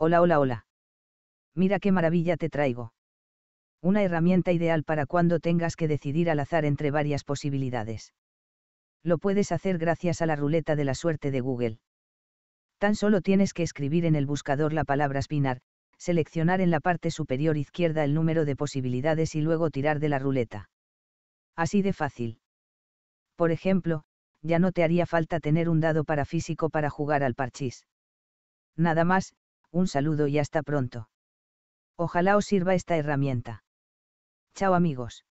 Hola, hola, hola. Mira qué maravilla te traigo. Una herramienta ideal para cuando tengas que decidir al azar entre varias posibilidades. Lo puedes hacer gracias a la ruleta de la suerte de Google. Tan solo tienes que escribir en el buscador la palabra spinar, seleccionar en la parte superior izquierda el número de posibilidades y luego tirar de la ruleta. Así de fácil. Por ejemplo, ya no te haría falta tener un dado para físico para jugar al parchís. Nada más, un saludo y hasta pronto. Ojalá os sirva esta herramienta. Chao amigos.